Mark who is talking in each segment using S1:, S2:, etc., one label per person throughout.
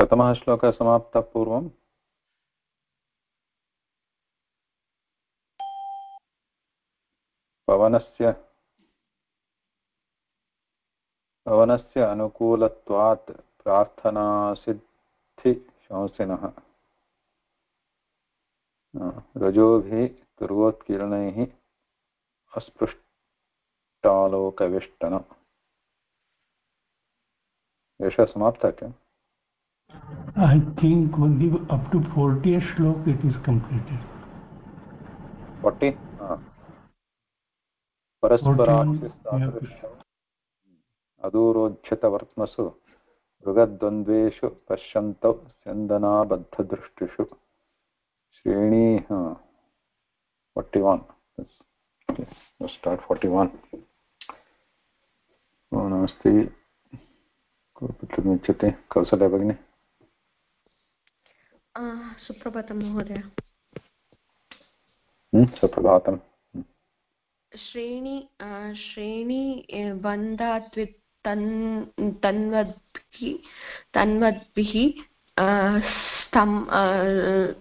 S1: कथमः श्लोकः समाप्तः पूर्वम्। पवनस्य पवनस्य अनुकूलत्वात् प्रार्थनासिद्धिशंसिनः। रजोभिः पूर्वोत्कीर्णैः अस्पृष्टालोकविष्टन एषः समाप्तः किम्?
S2: I think only up to 40th slok it is completed.
S1: 40? Ah. परस्पराक्षिस्तादृश्यम् अदूरोज्झितवर्त्मसु मृगद्वन्द्वेषु पश्यन्तौ स्यन्दनाबद्धदृष्टिषु श्रेणी forty one start forty one नमस्ते कोऽपि कौसल्या भगिनी
S3: सुप्रभातं महोदय
S1: सुप्रभातं
S3: श्रेणी श्रेणी बन्धाद्वित् तन् तन्वद्भिः तन्वद्भिः स्तम्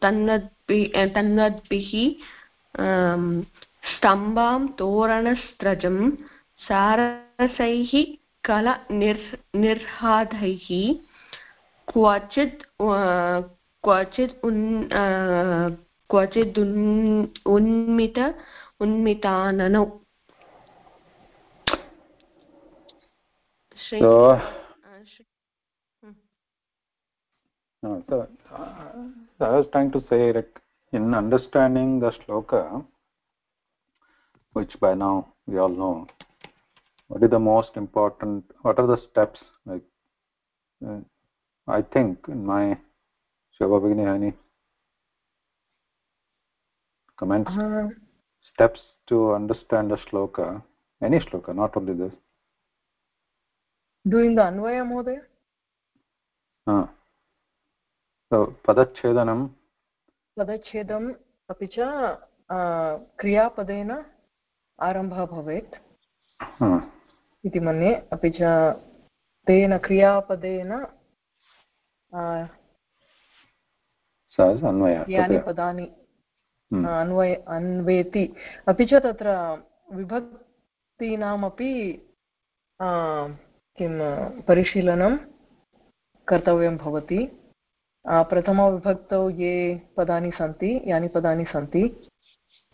S3: तन्वद्भिः तन्वद्भिः स्तम्भां तोरणस्त्रजं सारसैः कलनिर् निर्हादैः क्वचित् क्वचित् उन् क्वचित् उन्मित उन्मिताननौ
S1: so, no, so uh, I was trying to say like in understanding the shloka which by now we all know what is the most important what are the steps like uh, I think in my Shobha Bhagini any comments uh, steps to understand the shloka any shloka not only this
S4: doing the anvaya mohdaya
S1: uh, so padachhedanam
S4: padachhedam अपि च क्रियापदेन आरम्भः भवेत् इति मन्ये अपि च तेन क्रियापदेन यानि पदानि अन्वय अन्वेति। अपि च तत्र विभक्तीनामपि किं परिशीलनं कर्तव्यं भवति। प्रथमविभक्तौ ये पदानि सन्ति यानि पदानि सन्ति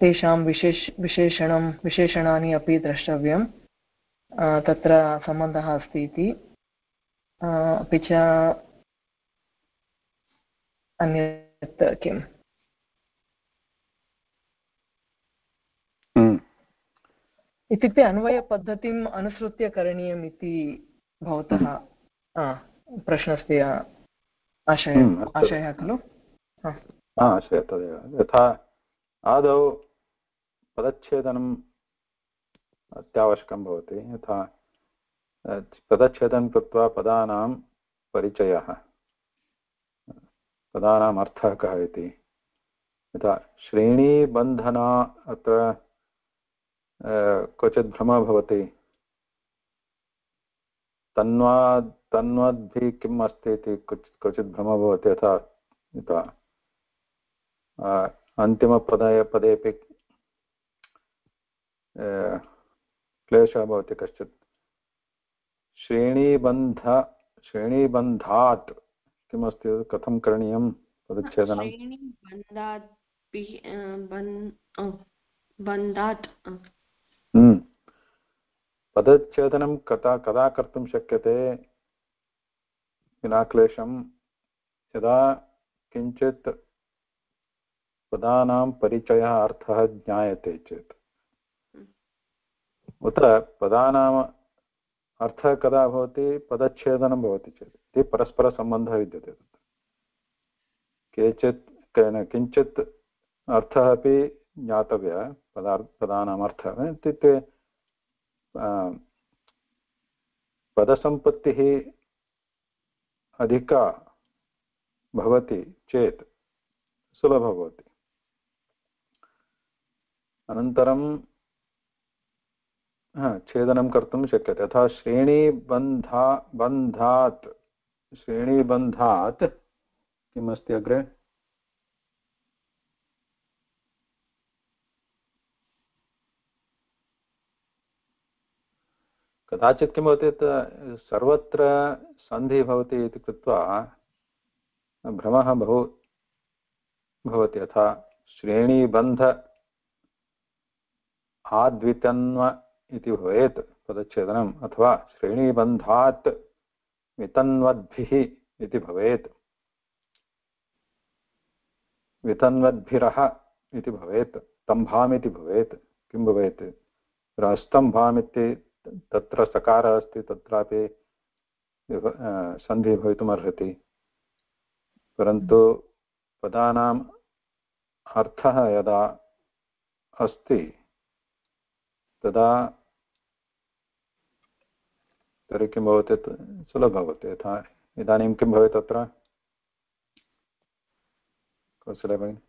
S4: तेषां विशेष विशेषणं विशेषणानि अपि द्रष्टव्यं तत्र सम्बन्धः अस्ति इति। अपि च अन्यत् किम् इत्युक्ते अन्वयपद्धतिम् अनुसृत्य करणीयम् इति भवतः प्रश्नस्य आशय आशयः खलु?
S1: आशयः तदेव। यथा आदौ पदच्छेदनम् अत्यावश्यकं भवति। यथा पदच्छेदनं कृत्वा पदानां परिचयः। पदानाम् अर्थः कः इति। यथा श्रेणीबन्धना अत्र क्वचित् भ्रमः भवति। तन्वा तन्वद्भिः किम् अस्ति इति क्वचित् भ्रमः भवति। यथा यथा अन्तिमपदे पदेपि क्लेशः भवति कश्चित्। श्रेणीबन्ध श्रेणीबन्धात् किमस्ति कथं करणीयं पदच्छेदनं?
S3: बन्धात्
S1: हम्म। पदच्छेदनं कदा कदा कर्तुं शक्यते? विना क्लेशं यदा किञ्चित् पदानां परिचयः अर्थः ज्ञायते चेत्। उत पदानाम् अर्थः कदा भवति? पदच्छेदनं भवति चेत्। इति परस्परसम्बन्धः विद्यते तत्र। केचित् किञ्चित् अर्थः अपि ज्ञातव्यः, पदार्, पदानाम् अर्थः। इत्युक्ते पदसम्पत्तिः अधिका भवति चेत् सुलभः भवति। अनन्तरं छेदनं कर्तुं शक्यते। यथा श्रेणीबन्धा, बन्धात्, श्रेणीबन्धात् किम् अस्ति अग्रे? कदाचित् किं भवति सर्वत्र सन्धिः भवति इति कृत्वा भ्रमः बहु भवति। यथा श्रेणीबन्ध, आद्वितन्व इति भवेत् पदच्छेदनम् अथवा श्रेणीबन्धात् वितन्वद्भिः इति भवेत्। वितन्वद्भिरः इति भवेत्। स्तम्भामिति भवेत्। किं भवेत्? स्तम्भामिति तत्र सकारः अस्ति, तत्रापि सन्धिः भवितुमर्हति। परन्तु पदानाम् अर्थः यदा अस्ति, तदा तर्हि किं भवति सुलभः भवति यथा इदानीं किं भवेत् तत्र कौशले भगिनि।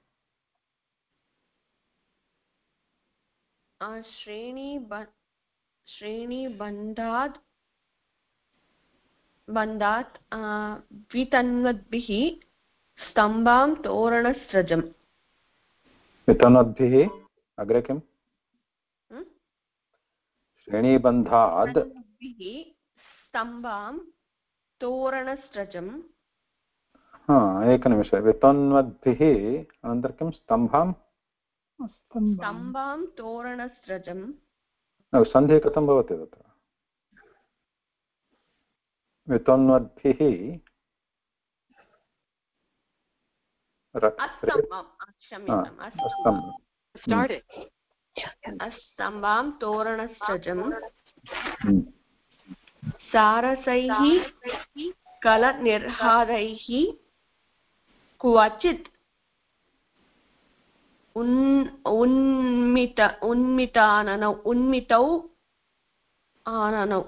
S3: श्रेणी श्रेणीबन्धात् बन्धात् वितन्वद्भिः स्तम्भां
S1: वितन्वद्भिः अग्रे किम्?
S3: स्तम्भां तोरणस्रजम्।
S1: हा एकनिमिष। वितन्वद्भिः अनन्तरं किं? स्तम्भां?
S3: स्तम्भां। तोरणस्रजम्।
S1: सन्धिः कथं भवति तत्र? वितन्वद्भिः
S3: स्तम्भां तोरणस्रजं सारसैः कलनिर्हारैः क्वचित् उन् उन्मित उन्मिताननौ उन्मितौ आननौ।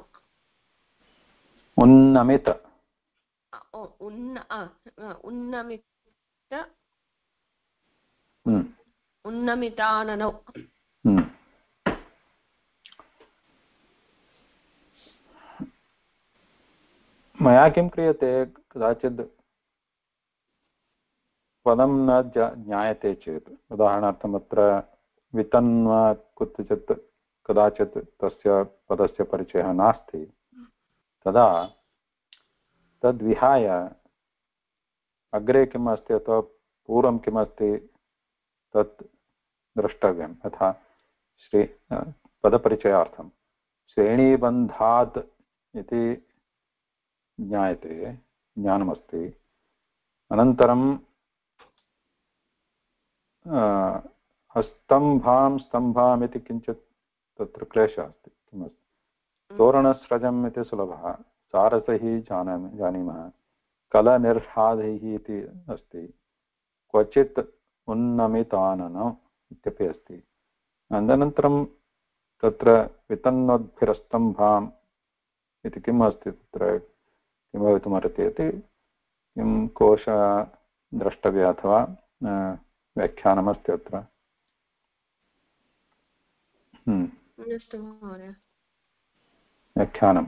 S1: उन्नमित।
S3: उन्न उन्नमित। उन्नमिताननौ।
S1: मया किं क्रियते? कदाचित् पदं न ज्ञायते चेत्। उदाहरणार्थम् अत्र वितन्व कुत्रचित् कदाचित् तस्य पदस्य परिचयः नास्ति। तदा तद्विहाय अग्रे किम् अस्ति अथवा पूर्वं किम् अस्ति तत् द्रष्टव्यं। यथा श्री पदपरिचयार्थं। श्रेणीबन्धात् इति ज्ञायते ज्ञानमस्ति। अनन्तरं स्तम्भां स्तम्भाम् इति किञ्चित् तत्र क्लेशः अस्ति। किमस्ति? तोरणस्रजम् इति सुलभः। सारसैः जानामि जानीमः। कलनिर्हादैः इति अस्ति। क्वचित् उन्नमिताननम् इत्यपि अस्ति। अनन्तरं तत्र वितन्नोद्भिरस्तम्भाम् इति किम् अस्ति तत्र? किं भवितुमर्हति इति किं कोश द्रष्टव्यः अथवा व्याख्यानमस्ति अत्र? व्याख्यानं।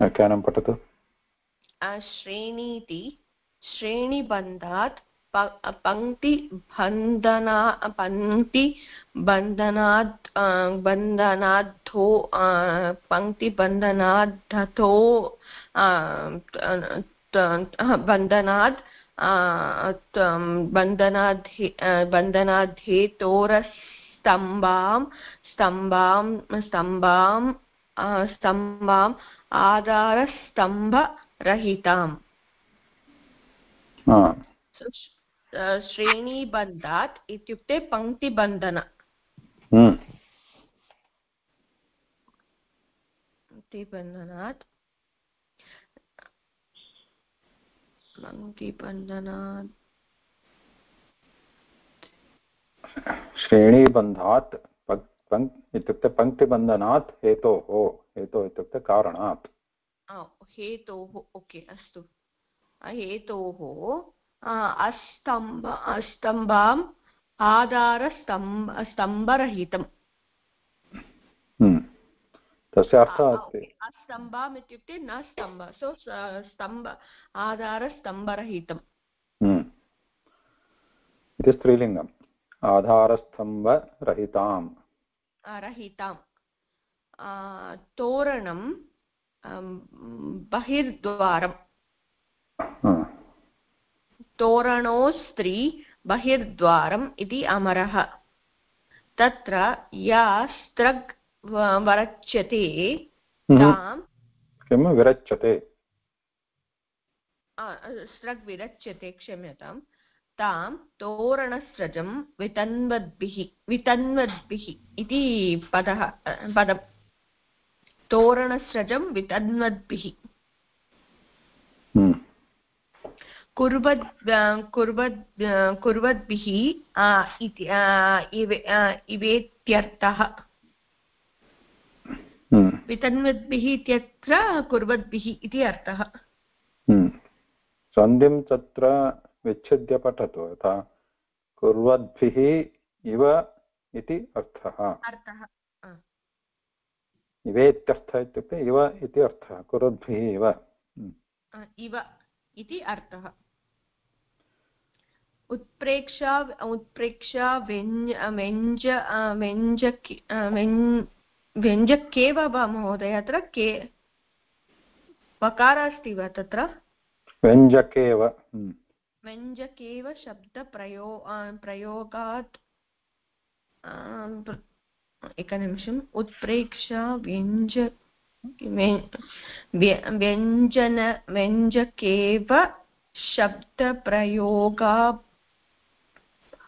S1: व्याख्यानं पठतु।
S3: श्रेणीति श्रेणिबन्धात् पङ्क्तिबन्धना पङ्क्तिबन्धनात् बन्धनाद्धो पङ्क्तिबन्धनाद्धतो बन्धनात् बन्धनाद्धे बन्धनाद्धेतोरस्तम्भां स्तम्भां स्तम्भां स्तम्भाम् आधारस्तम्भरहिताम्। श्रेणीबन्धात् इत्युक्ते पङ्क्तिबन्धन। पङ्क्तिबन्धनात्। पङ्क्तिबन्धनात्।
S1: श्रेणीबन्धात् इत्युक्ते पङ्क्तिबन्धनात् हेतोः हेतोः इत्युक्ते कारणात्।
S3: हेतोः ओके अस्तु। हेतोः अस्तम्भ स्तम्भाम् आधारस्तम्भ स्तम्भरहितम्।
S1: हम्म। तस्य अर्थः अस्ति।
S3: स्तम्भम् इत्युक्ते न स्तम्भ सो स्तम्भ आधारस्तम्भरहितम्।
S1: हम्म। इति स्त्रीलिङ्गम्। आधारस्तम्भरहिताम्।
S3: रहिताम्। तोरणं अम्, बहिर्द्वारं
S1: हा।
S3: तोरणो बहिर्द्वारम् इति अमरः तत्र या स्त्रग् वरच्यते
S1: हम्म।
S3: तां
S1: किं विरच्यते
S3: स्त्रग् विरच्यते क्षम्यतां तां तोरणस्रजं वितन्वद्भिः वितन्वद्भिः इति पदः पदं तोरणस्रजं वितन्वद्भिः कुर्वद् कुर्वद् कुर्वद्भिः इवेत्यर्थः
S1: हम्म।
S3: वितन्वद्भिः इत्यत्र कुर्वद्भिः इति अर्थः
S1: हम्म। सन्धिं तत्र विच्छिद्य पठतु यथा कुर्वद्भिः इव इति अर्थः इवेत्यर्थः इत्युक्ते इव इति अर्थः कुर्वद्भिः इव हम्म।
S3: इव इति अर्थः उत्प्रेक्षा उत्प्रेक्षा व्यञ्ज व्यञ्ज अ, व्यञ्जक व्यञ् व्यञ्जकेव वा महोदय अत्र के वकार अस्ति वा तत्र
S1: व्यञ्जकेव हम्म।
S3: व्यञ्जकेव शब्दप्रयो प्रयोगात् एकनिमिषम् उत्प्रेक्षा व्यञ्ज व्य- व्य- व्यञ्जन व्यञ्जकेव शब्दप्रयोगा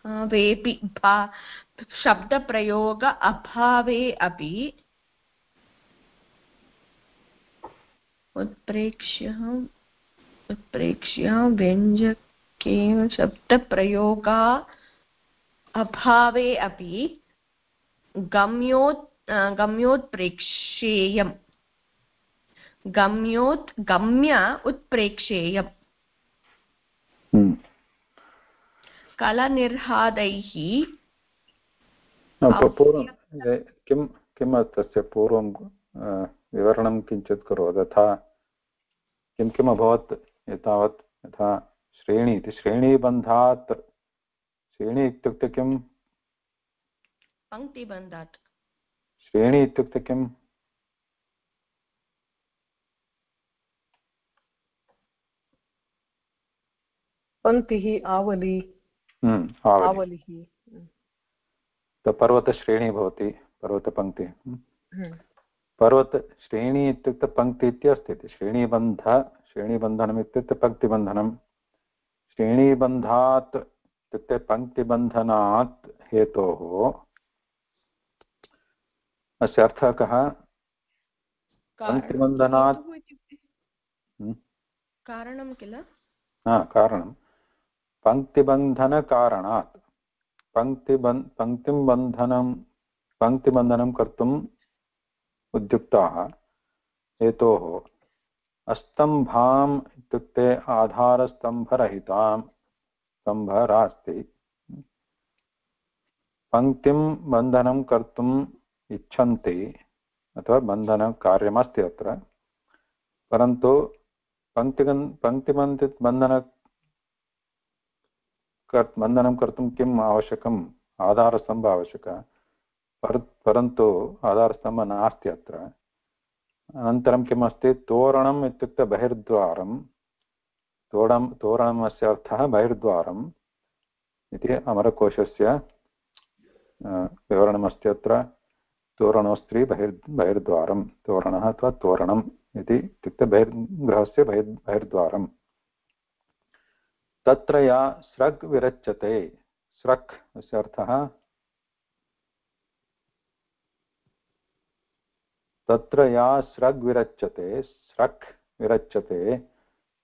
S3: भावेपि भा, शब्दप्रयोग अभावे अपि उत्प्रेक्ष्य उत्प्रेक्ष्य व्यञ्जकेव शब्दप्रयोगा अभावे अपि गम्योत् गम्योत्प्रेक्षेयम् गम्योत्, गम्य उत्प्रेक्षेयम् कलनिर्हादैः
S1: पूर्वं किं किं तस्य पूर्वं विवरणं किञ्चित् करोतु? यथा किं किम् अभवत्? एतावत् यथा श्रेणी इति श्रेणीबन्धात् श्रेणी इत्युक्ते किं
S3: पङ्क्तिबन्धात्।
S1: श्रेणी इत्युक्ते किम्?
S4: पङ्क्तिः आवली।
S1: आवलिः।
S4: आवलिः
S1: पर्वतश्रेणी भवति पर्वतपङ्क्तिः। हम्म।
S4: हम्म।
S1: पर्वतश्रेणी इत्युक्ते पङ्क्ति इति अस्ति इति। श्रेणीबन्ध श्रेणीबन्धनम् इत्युक्ते पङ्क्तिबन्धनं। श्रेणीबन्धात् इत्युक्ते पङ्क्तिबन्धनात् हेतोः। अस्य अर्थः कः? पङ्क्तिबन्धनात् हम्म,
S3: कारणं किल?
S1: हा कारणं पङ्क्तिबन्धनकारणात् पङ्क्तिबन् पङ्क्तिं बन्धनं पङ्क्तिबन्धनं कर्तुम् उद्युक्ताः हेतोः अस्तम्भाम् इत्युक्ते आधारस्तम्भरहितां स्तम्भरा अस्ति पङ्क्तिं बन्धनं कर्तुम् इच्छन्ति अथवा बन्धनकार्यमस्ति अत्र, परन्तु पङ्क्तिगन् पङ्क्तिबन्ध बन्धन कर् बन्धनं कर्तुं किम् आवश्यकम्? आधारस्तम्भः आवश्यकः। पर परन्तु आधारस्तम्भः नास्ति अत्र। अनन्तरं किम् अस्ति तोरणम् इत्युक्ते बहिर्द्वारं तोरणं तोरणम् अस्य अर्थः बहिर्द्वारम् इति अमरकोशस्य विवरणमस्ति अत्र। तोरणोस्त्री बहिर् बहिर्द्वारं तोरणः अथवा तोरणम् इति इत्युक्ते बहिर् गृहस्य बहिर् बहिर्द्वारम्। तत्र या स्रग् विरच्यते। स्रक् अस्य अर्थः तत्र या स्रग् विरच्यते स्रक् विरच्यते,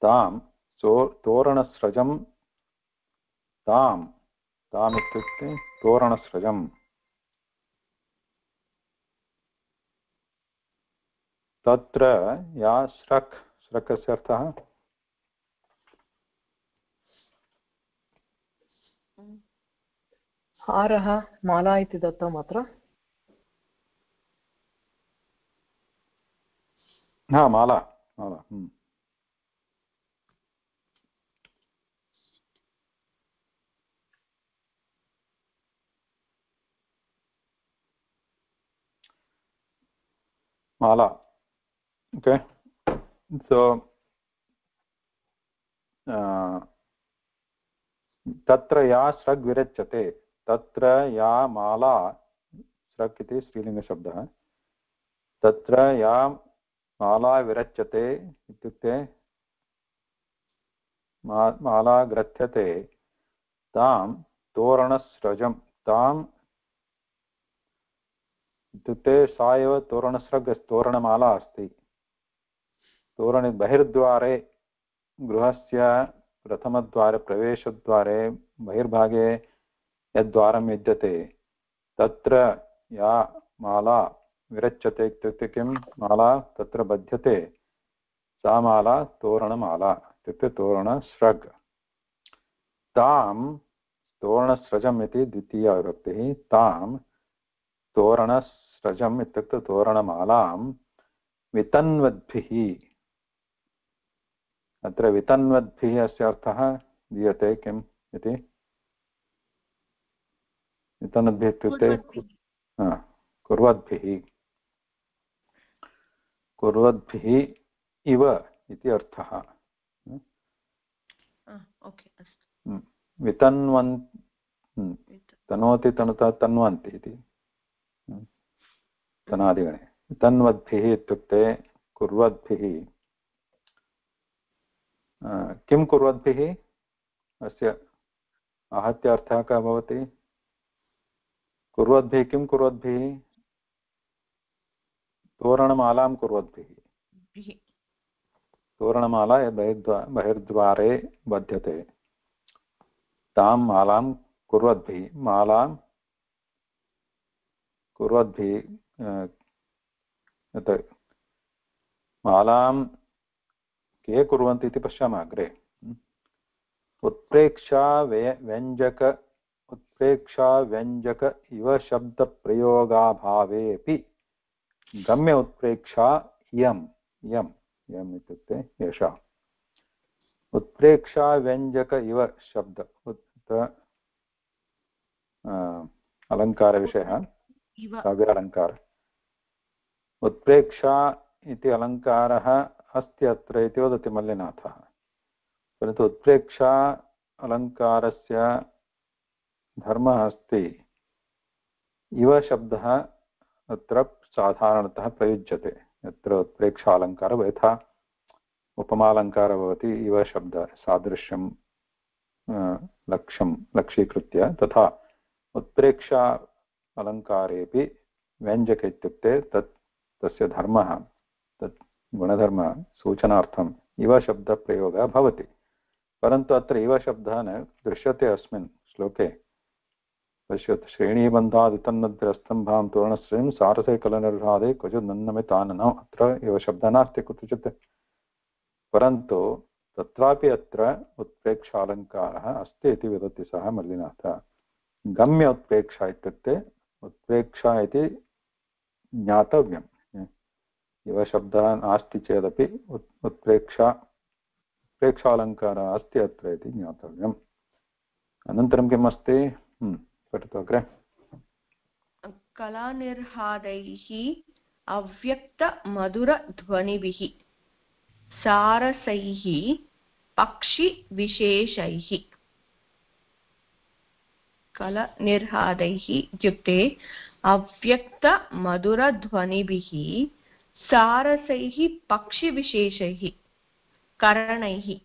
S1: तां सो तोरणस्रजं, तां ताम् इत्युक्ते तोरणस्रजम्। तत्र या स्रक् स्रकस्य अर्थः?
S4: हारः माला इति दत्तम् अत्र।
S1: हा, माला माला हम्म। mala okay so तत्र या स्रग् विरच्यते। तत्र या माला स्रग् इति स्त्रीलिङ्गशब्दः, तत्र या माला विरच्यते इत्युक्ते मा, माला ग्रथ्यते, तां तोरणस्रजं ताम् इत्युक्ते सा एव तोरणस्रग्, तोरणमाला अस्ति। तोरण बहिर्द्वारे, गृहस्य प्रथमद्वारे, प्रवेशद्वारे, बहिर्भागे यद्वारं विद्यते तत्र या माला विरच्यते इत्युक्ते किं? माला तत्र बध्यते। सा माला तोरणमाला इत्युक्ते तोरणस्रग्। तां तोरणस्रजम् इति द्वितीया विभक्तिः। तां तोरणस्रजम् इत्युक्ते तोरणमालां वितन्वद्भिः। अत्र वितन्वद्भिः अस्य अर्थः दीयते किम् इति? वितन्वद्भिः इत्युक्ते हा, कुर्वद्भिः। कुर्वद्भिः इव इति अर्थः। वितन्वन् तनोति तनुता तन्वन्ति इति। तनादिगणे। तन्वद्भिः इत्युक्ते कुर्वद्भिः। किं कुर्वद्भिः? अस्य आहत्य अर्थः कः भवति? कुर्वद्भिः किं कुर्वद्भिः? तोरणमालां कुर्वद्भिः। तोरणमाला बहिर्द्वा बहिर्द्वारे बध्यते। तां मालां कुर्वद्भिः। मालां कुर्वद्भिः मालां के कुर्वन्ति इति पश्यामः अग्रे। उत्प्रेक्षा व्यञ्जक उत्प्रेक्षा व्यञ्जक इव शब्दप्रयोगाभावेऽपि गम्य उत्प्रेक्षा इयम् इयम् इयम् इत्युक्ते एषा उत्प्रेक्षा व्यञ्जक इव शब्द अलङ्कारविषयः काव्यालङ्कार उत्प्रेक्षा इति अलङ्कारः अस्ति अत्र इति वदति मल्लिनाथः। परन्तु उत्प्रेक्षा अलङ्कारस्य धर्मः अस्ति। इव शब्दः अत्र साधारणतः प्रयुज्यते। यत्र उत्प्रेक्षालङ्कारः यथा उपमालङ्कारः भवति, इव शब्दः सादृश्यं लक्ष्यं, लक्ष्यीकृत्य तथा उत्प्रेक्षा अलङ्कारेपि व्यञ्जक इत्युक्ते तत्, तस्य धर्मः, तत् गुणधर्मः सूचनार्थम् इव शब्दप्रयोगः भवति। परन्तु अत्र इव शब्दः न दृश्यते अस्मिन् श्लोके। पश्यतु श्रेणीबन्धादितन्नद्रस्तम्भां तोरणश्रेणीं सारसे कलनिर्हादे क्वचिन्नमिताननम् अत्र इव शब्दः नास्ति कुत्रचित्। परन्तु तत्रापि अत्र उत्प्रेक्षालङ्कारः अस्ति इति वदति सः मल्लिनाथः। गम्य उत्प्रेक्षा इत्युक्ते उत्प्रेक्षा इति ज्ञातव्यम् इव शब्दः नास्ति चेदपि उत् उत्प्रेक्षा अस्ति अत्र इति ज्ञातव्यम्। अनन्तरं किम् अस्ति हम्म, पठतु अग्रे।
S3: कलानिर्हादैः अव्यक्तमधुरध्वनिभिः सारसैः पक्षिविशेषैः। कलनिर्हादैः इत्युक्ते अव्यक्तमधुरध्वनिभिः सारसैः पक्षिविशेषैः करणैः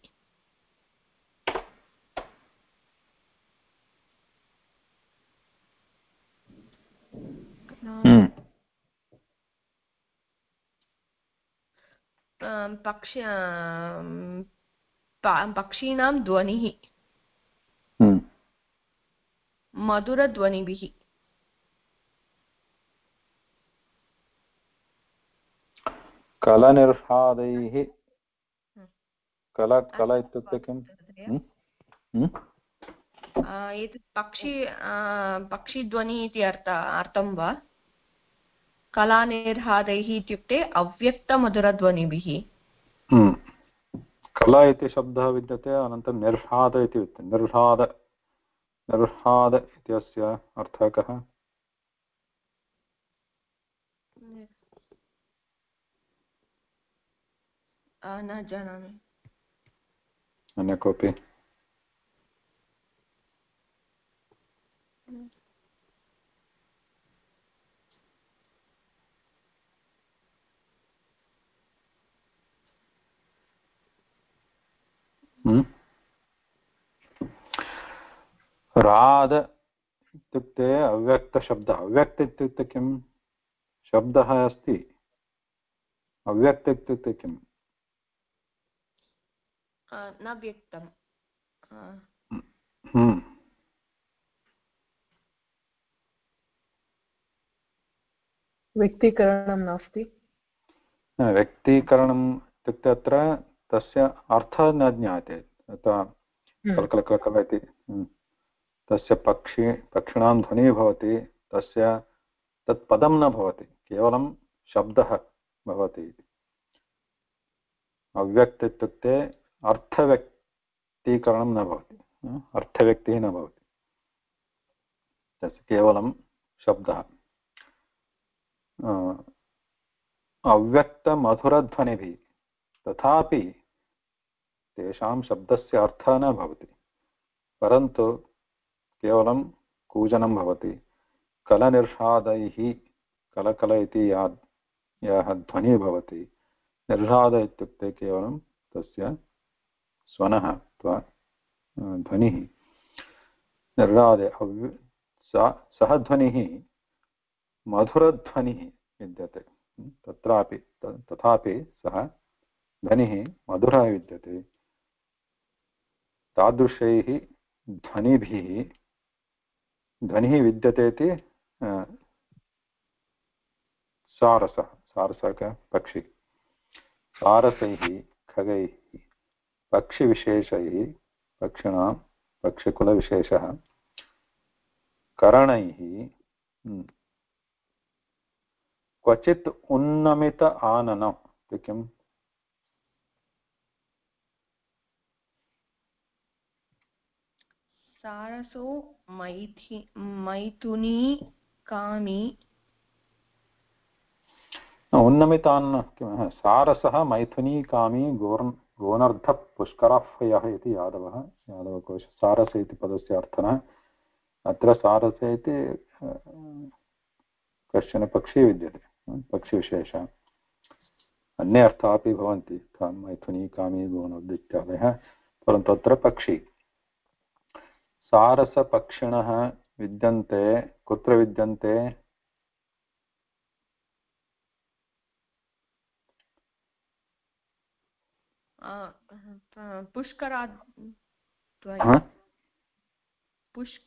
S1: हम्म,
S3: अं, पक्ष अं, पक्षीणां ध्वनिः।
S1: हम्म,
S3: मधुरध्वनिभिः।
S1: कलनिर्हादैः कल कल इत्युक्ते किम् हम्म? हम्म?
S3: अ, एतत् पक्षी अ, पक्षिध्वनि इति अर्थ अर्थं वा? कलानिर्हादैः इत्युक्ते अव्यक्तमधुरध्वनिभिः।
S1: हम्म। कला इति शब्दः विद्यते अनन्तरं निर्ह्लाद इति विद्यते। निर्ह्लाद निर्ह्लाद इत्यस्य अर्थः कः?
S3: न जानामि।
S1: अन्य कोऽपि? राद इत्युक्ते अव्यक्तशब्दः अव्यक्त इत्युक्ते किं शब्दः अस्ति अव्यक्त इत्युक्ते किम्
S3: न व्यक्तं।
S4: व्यक्तीकरणं नास्ति
S1: व्यक्तीकरणम् इत्युक्ते अत्र तस्य अर्थः न ज्ञायते
S4: हम्म।
S1: इति। हम्म। तस्य पक्षि पक्षिणां ध्वनिः भवति तस्य तत् पदं न भवति केवलं शब्दः भवति इति। अव्यक्त इत्युक्ते अर्थव्यक्तीकरणं न भवति अर्थव्यक्तिः न भवति। तस्य केवलं शब्दः। अव्यक्तमधुरध्वनिभिः तथापि तेषां शब्दस्य अर्थः न भवति। परन्तु केवलं कूजनं भवति। कलनिर्षादैः कलकल इति या यः ध्वनिः भवति। निर्षाद इत्युक्ते केवलं तस्य स्वनः अथवा ध्वनिः। निर्रादे अव्य, सा सः ध्वनिः मधुरध्वनिः विद्यते। तत्रापि तथापि सः ध्वनिः मधुरः विद्यते। तादृशैः ध्वनिभिः, ध्वनिः विद्यते इति सारसः सारसः कः, पक्षी। सारसैः, खगैः, पक्षिविशेषैः, पक्षिणां, पक्षिकुलविशेषः, करणैः क्वचित् उन्नमित आननम् इति किम्
S3: सारसो मैथि, मैथुनी कामी।
S1: उन्नमितान्न किं सारसः मैथुनी कामी गोर् गोनर्धपुष्कराह्वयः इति यादवः, यादवकोश, सारस इति पदस्य अर्थः। अत्र सारस इति कश्चन पक्षी विद्यते पक्षिविशेषः। अन्ये अर्थाः अपि भवन्ति मैथुनी कामी गोनर्ध इत्यादयः, परन्तु अत्र पक्षी। सारसपक्षिणः विद्यन्ते कुत्र विद्यन्ते?
S3: पुष्करात् पुष्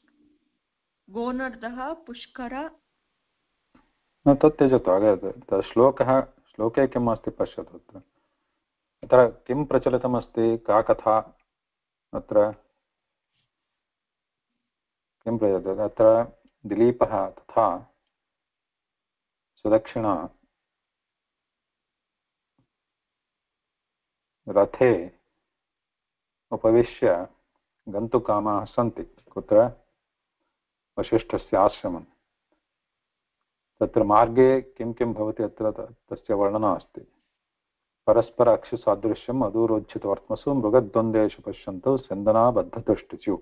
S3: गोनर्दः पुष्कर।
S1: तत् त्यजतु श्लोकः श्लोके किम् अस्ति पश्यतु अत्र। अत्र किं प्रचलितमस्ति का कथा अत्र? किं प्रयतते अत्र दिलीपः तथा सुदक्षिणा रथे उपविश्य गन्तुकामाः सन्ति। कुत्र? वसिष्ठस्य आश्रमं तत्र मार्गे किं किं भवति? अत्र तस्य वर्णना अस्ति। परस्पर अक्षुसादृश्यम् अदूरोज्झितवर्त्मसु मृगद्वन्द्वेषु पश्यन्तौ स्यन्दनाबद्धतुष्टिचु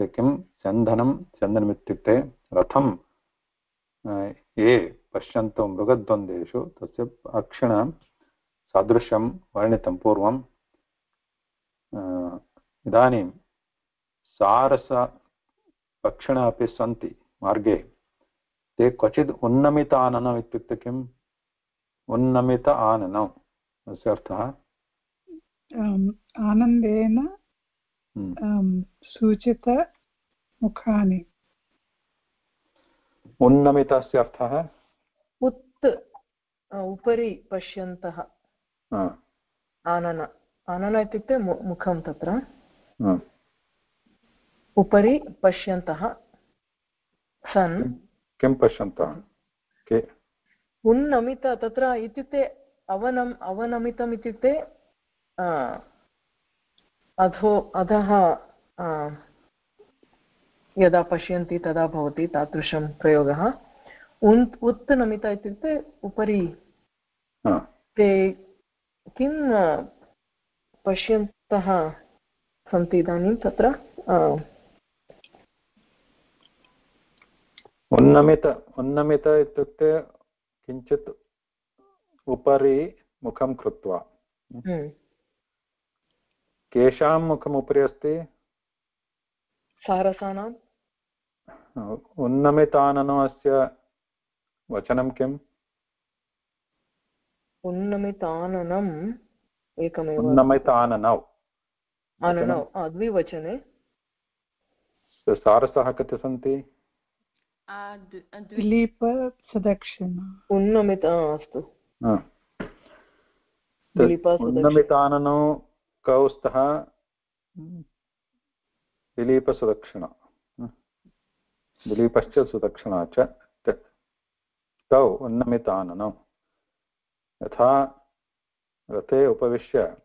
S1: ते किं? स्यन्दनं स्यन्दनमित्युक्ते रथं ये पश्यन्तु मृगद्वन्द्वेषु तस्य अक्षिणां सादृश्यं, वर्णितं पूर्वम् इदानीं सारसपक्षिणः अपि सन्ति मार्गे। ते क्वचित् उन्नमित आननम् इत्युक्ते किम् उन्नमित आननं। तस्य अर्थः?
S5: आनन्देन। सूचितमुखानि
S1: उन्नमितस्य अर्थः
S4: उत् उपरि पश्यन्तः आनन आनन इत्युक्ते मुखं तत्र उपरि पश्यन्तः सन्
S1: किं पश्यन्तः के
S4: उन्नमित तत्र इत्युक्ते अवनम् अवनमितम् इत्युक्ते अधो अधः यदा पश्यन्ति तदा भवति तादृशं प्रयोगः। उन् उत्नमित इत्युक्ते उपरि ते किं पश्यन्तः सन्ति इदानीं तत्र
S1: उन्नमित उन्नमित इत्युक्ते किञ्चित् उपरि मुखं कृत्वा।
S4: हम्म,
S1: केषां मुखम् उपरि अस्ति?
S4: सारसानां
S1: उन्नमिताननस्य वचनं किम्?
S4: उन्नमिताननम् एकमेव
S1: उन्नमिताननौ।
S4: आननौ आ, द्विवचने
S1: सारसः कति सन्ति?
S5: दिलीप सदक्षिण
S4: उन्नमित आ, अस्तु।
S1: उन्नमिताननौ कौ स्तः दिलीपसुदक्षिण। दिलीपश्च सुदक्षिणा च तौ। उन्नमिताननौ। यथा रथे उपविश्य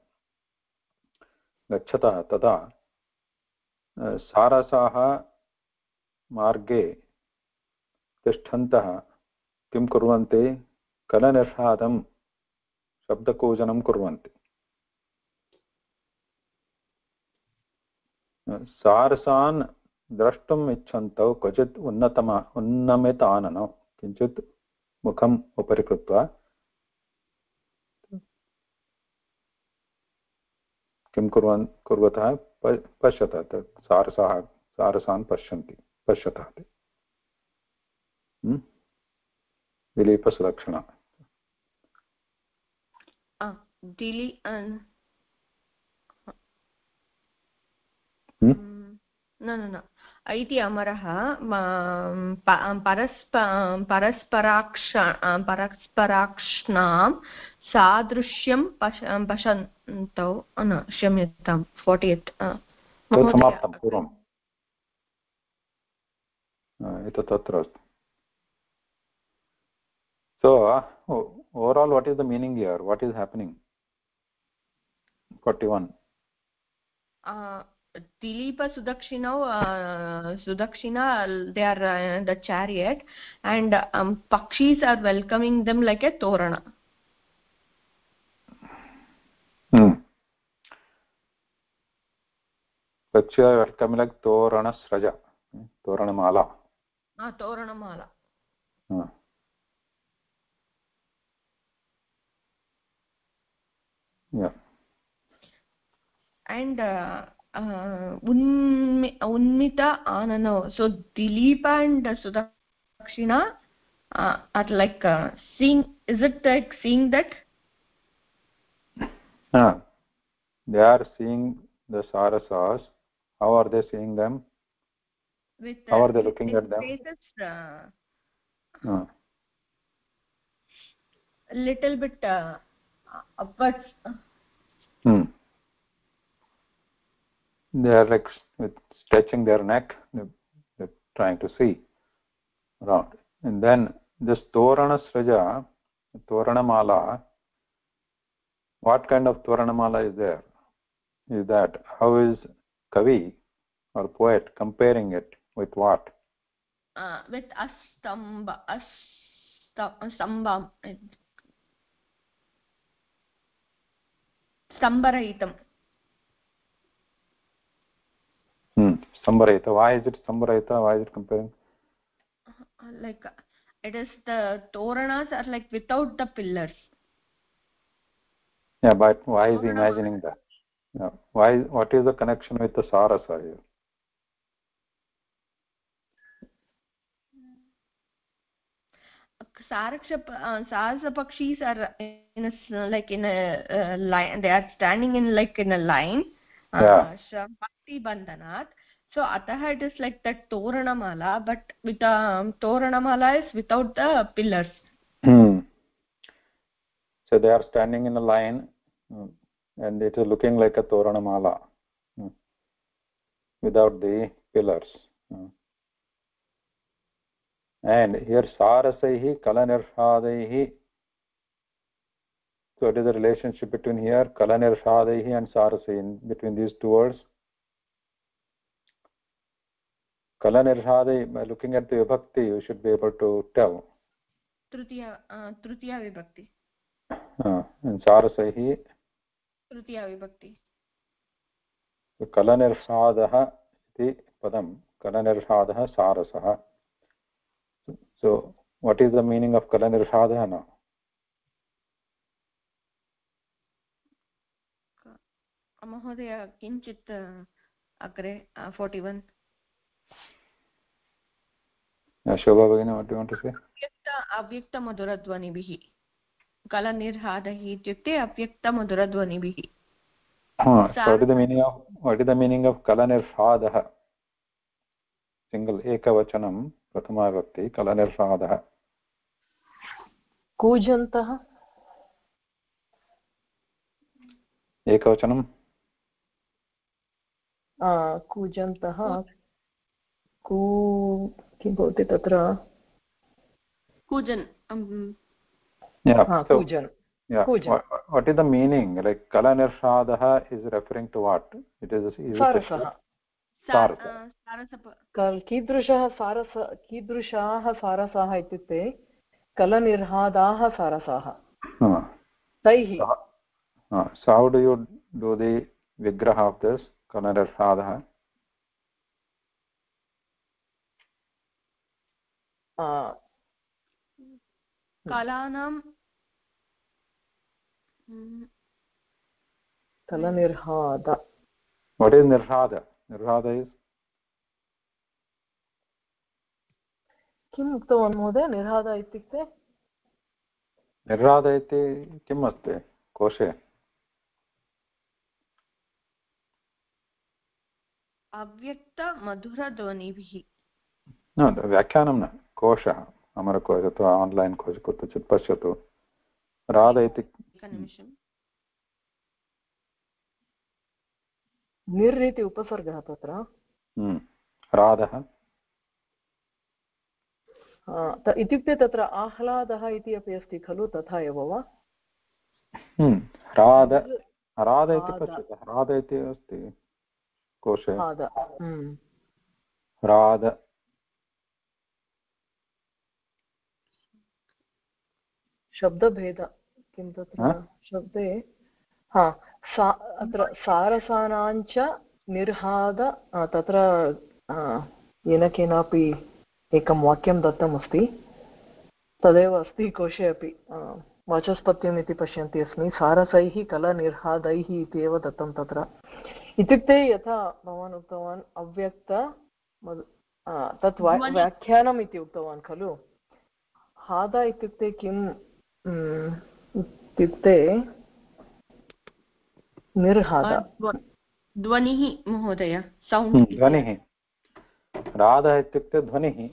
S1: गच्छतः तदा सारसाः मार्गे तिष्ठन्तः किं कुर्वन्ति? कलनिर्ह्लादं शब्दकूजनं कुर्वन्ति। सारसान् द्रष्टुम् इच्छन्तौ क्वचित् उन्नतम उन्नमिताननौ, किञ्चित् मुखम् उपरि कृत्वा। किं कुर्वन्, कुर्वतः? पश्यतः सारसाः, सारसान् पश्यन्ति, पश्यतः हम्म? दिलीपसुलक्षणा।
S3: दिलि अ,
S1: हम्म?
S3: न न न इति अमरः परस्प परस्पराक्ष परस्पराक्ष्णां सादृश्यं पश पशन्तौ न क्षम्यतां फोर्टि एट्
S1: समाप्तं पूर्वम् एतत् तत्र अस्ति so uh, overall what is the meaning here? What is happening? 41
S3: Dilip सुदक्षिणौ Sudakshina they are uh, the chariot and um, pakshis are welcoming them like a torana
S1: hmm. पक्ष्य कमलक तोरणस्रज तोरणमाला
S3: ah toranamala
S1: हा. Yeah.
S3: and uh, uh, unmi, unmita anano so dileepa and sudakshina uh, are like uh, seeing is it like seeing that?
S1: Ah, they are seeing the sarasas. How are they seeing them?
S3: With
S1: How are they looking at them?
S3: faces uh, a little bit uh, upwards.
S1: Hmm. They are like stretching their neck, they're, they're trying to see around. And then this Torana Sraja, Toranamala, what kind of Toranamala is there? Is that how is Kavi or poet comparing it with what?
S3: uh, with astamba astambam stambarahitam
S1: Sambarayita. Why is it Sambarayita? Why is it comparing?
S3: Uh, like uh, it is the toranas are like without the pillars
S1: Yeah, but why is he imagining that? Yeah. Why? What is the connection with the Sarasa here?
S3: Saraksha, uh, Sarasa Pakshis are in a, like in a uh, line, they are standing in like in a line. Uh,
S1: Yeah.
S3: Bhakti Bandhanat. So Ataha it is like that Toranamala, but with um, Toranamala is without the pillars.
S1: Hmm. So they are standing in a line, hmm, and it is looking like a Toranamala hmm, without the pillars. hmm. and here sarasaihi kalanirshadaihi so what is the relationship between here kalanirshadaihi and sarasaihi between these two words by looking at the vibhakti you should be able to tell
S3: तृतीया तृतीया विभक्ति
S1: and sarasaihi
S3: तृतीया विभक्ति
S1: कलनिर्षादः इति पदं कलनिर्षादः सारसः so what is the meaning of kalanirshadha now
S3: महोदय किञ्चित् अग्रे forty one
S1: शोभा भगिनी
S3: अव्यक्तमधुरध्वनिभिः कलनिर्हादः इत्युक्ते अव्यक्तमधुरध्वनिभिः
S1: मीनिङ्ग् आफ् कलनिर्हादः सिङ्गल् एकवचनं प्रथमाविभक्ति कलनिर्हादः
S4: कूजन्तः
S1: एकवचनम्
S4: कूजन्तः किं भवति तत्र
S3: कूजन्
S4: कूजन्
S1: yeah what, what is the meaning like kala nirshadaha is referring to what it is, is
S4: सारसः कीदृशः सारस कीदृशाः सारसाः इत्युक्ते कलनिर्हादाः सारसाः तैः
S1: how do you do the vigraha of this kalanirshadaha
S3: कलानां
S4: कलनिर्हाद।
S1: What is nirhada nirhada is?
S4: किम् उक्तवान् महोदय? निर्हाद इत्युक्ते?
S1: निर्हाद इति किम् अस्ति? कोशे।
S3: अव्यक्तमधुरध्वनिभिः।
S1: न व्याख्यानं न। कोशः अमरकोश अथवा आन्लैन् कोश कुत्रचित् पश्यतु। राध इति
S4: निर् इति उपसर्गः तत्र।
S1: हम्म। राधः।
S4: इत्युक्ते तत्र आह्लादः इति अपि अस्ति खलु तथा एव वा?
S1: हम्म। राध राध इति पश्यतु। राध इति अस्ति कोशे।
S4: हम्म।
S1: राध।
S4: शब्दभेद किं तत्र शब्दे हा सा अत्र सारसानाञ्च निर्हाद तत्र येन केनापि एकं वाक्यं दत्तमस्ति तदेव अस्ति कोशे अपि वाचस्पत्यम् इति पश्यन्ति अस्मि सारसैः कलनिर्हादैः इति एव दत्तं तत्र। इत्युक्ते यथा भवान् उक्तवान् अव्यक्त तत् व्याख्यानम् इति उक्तवान् खलु। हाद इत्युक्ते किम्? इत्युक्ते निर्हाद।
S3: ध्वनिः महोदय
S1: ध्वनिः। राधः इत्युक्ते ध्वनिः।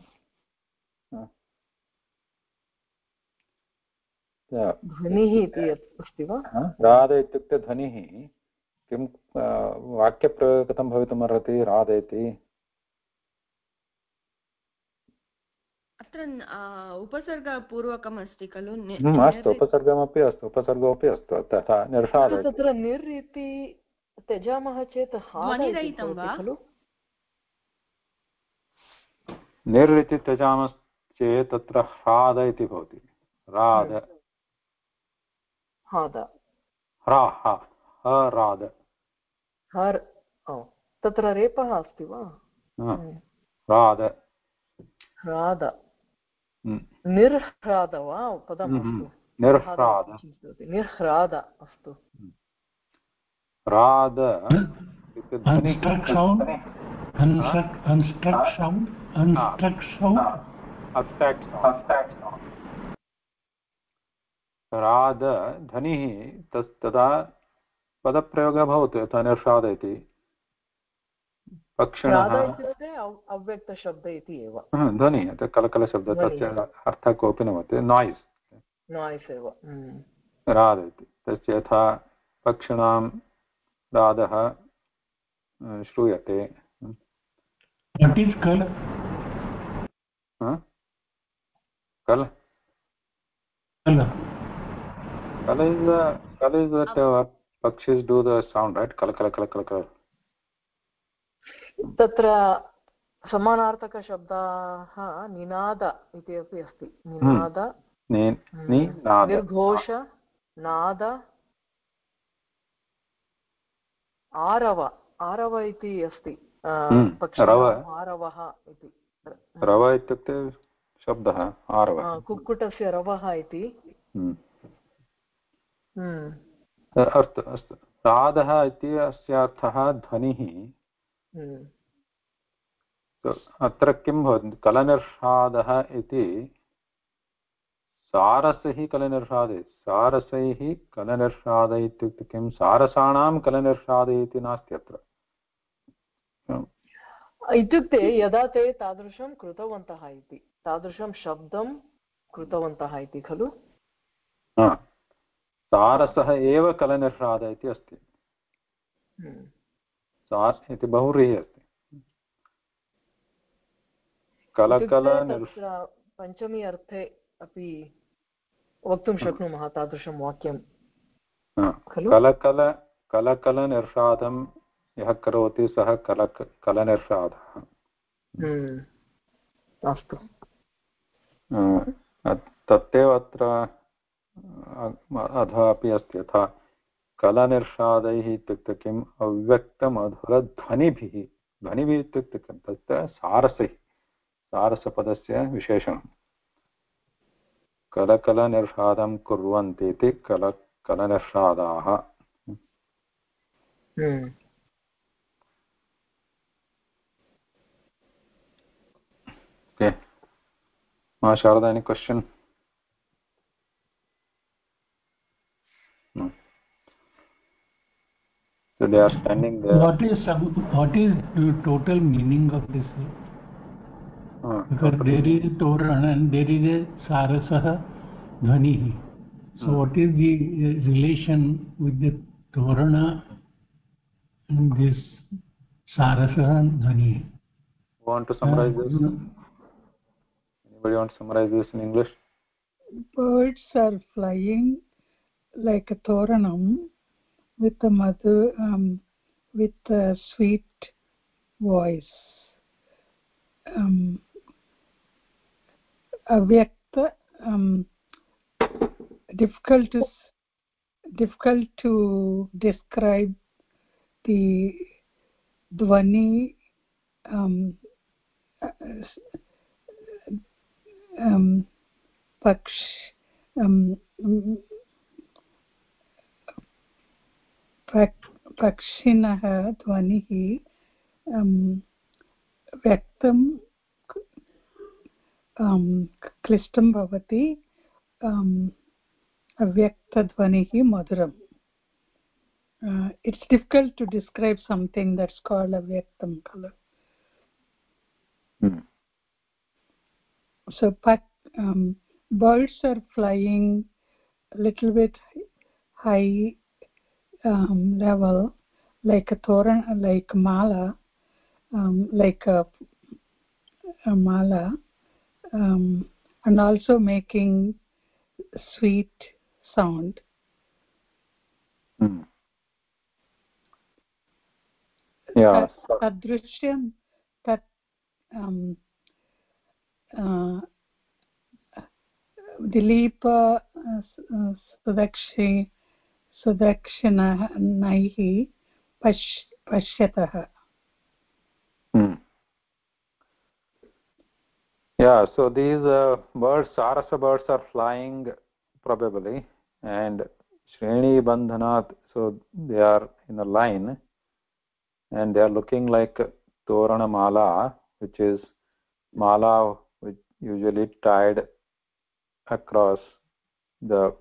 S4: ध्वनिः इति अस्ति वा?
S1: राध इत्युक्ते ध्वनिः। किं वाक्यप्रयोगः कथं भवितुमर्हति? राध इति
S3: अत्र उपसर्गपूर्वकम् अस्ति खलु
S1: अस्तु उपसर्गमपि अस्तु उपसर्गोपि अस्तु तथा निर्षाद
S4: तत्र निर् इति त्यजामः चेत्
S3: वा
S4: खलु
S1: निर् इति त्यजामश्चेत् तत्र ह्राद इति भवति राद
S4: हाद
S1: ह्रा हराद
S4: हर् तत्र रेपः अस्ति वा
S1: राद
S4: ह्राद निर्ह्राद वा पदम्
S1: निर्ह्राद
S4: निर्ह्राद अस्तु
S1: राद राद ध्वनिः तदा पदप्रयोगः भवतु यथा निर्षाद
S4: इत्युक्ते अव्यक्तशब्द इति एव।
S1: ध्वनि कलकलशब्द तस्य अर्थः कोऽपि न वर्तते। नाय्स्
S4: नाय्स्
S1: राद इति। कल? इस् कल? इस् uh, पक्षिस् डू द सौण्ड् रैट् कल कल कल कल कल।
S4: तत्र समानार्थकशब्दाः निनाद इति अपि अस्ति। निनाद हम्म,
S1: ni nada.
S4: निर्घोष नाद आरव। आरव इति अस्ति।
S1: हम्म।
S4: आरवः इति।
S1: रव इत्युक्ते शब्दः आरव।
S4: कुक्कुटस्य रवः इति।
S1: हम्म।
S4: हम्म,
S1: अस्तु अस्तु। राधः इति अस्य अर्थः ध्वनिः।
S4: हम्म,
S1: अत्र किं भवति? कलनिर्षादः इति सारसैः कलनिर्षादे सारसैः कलनिर्षाद इत्युक्ते किं? सारसाणां कलनिर्षाद इति नास्ति अत्र।
S4: इत्युक्ते यदा ते तादृशं कृतवन्तः इति तादृशं शब्दं कृतवन्तः इति खलु?
S1: सारसः एव कलनिर्षाद इति अस्ति। सार् इति बहुव्रीहि अस्ति कलकल
S4: पञ्चमी अर्थे अपि वक्तुं शक्नुमः तादृशं वाक्यं।
S1: कलकल कलकलनिर्षादं यः करोति सः कलक कलनिर्षादः
S4: हम्म, अस्तु।
S1: तदेव अत्र अधः अपि अस्ति यथा कलनिर्षादैः इत्युक्ते किम्? अव्यक्तमधुरध्वनिभिः। ध्वनिभिः इत्युक्ते किं तत्र सारसैः। सारसपदस्य विशेषणं कलकलनिर्षादं कुर्वन्ति इति कल कलनिर्षादाः
S4: हम्म,
S1: Okay. Ma Sharada, So they are standing there.
S2: What is some, what is the total meaning of this?
S1: Uh,
S2: Because there is Toran and there is a Sarasah Dhvanihi. So
S1: Hmm.
S2: what is the uh, relation with the Torana and this Sarasah Dhvani?
S1: want to summarize this? Anybody want to summarize this in English?
S5: Birds are flying like a toranam with the mother um, with a sweet voice. Um, avyakta, um, difficult to difficult to describe the dhvani um, uh, um, paksh um, पक्षिणः ध्वनिः अम्, व्यक्तं अम्, क्लिष्टं भवति um, अव्यक्तध्वनिः मधुरम् it's difficult to describe something that's called अव्यक्तं खलु
S1: Hmm.
S5: so but um, birds are flying a little bit high um, level, like a toran, like mala, um, like a, a mala, um, and also making sweet sound.
S1: Mm. Yeah.
S5: Tadrishyam, that, um, uh, Dilip uh, uh, Sudakshi सुदक्षि सुदक्षिणैः पश् पश्यतः
S1: Hmm. Yeah, so these uh, birds, Sarasa birds are flying probably and Shreni Bandhanat, so they are in a line and they are looking like Torana Mala, which is Mala which usually tied across the